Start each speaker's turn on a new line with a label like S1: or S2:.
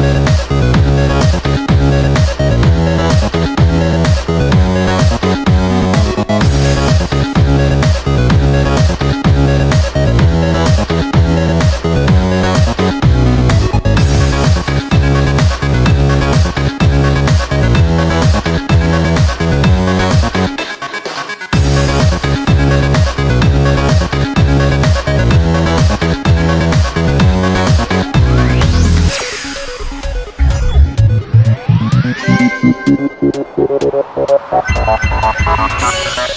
S1: Yeah. Gracias.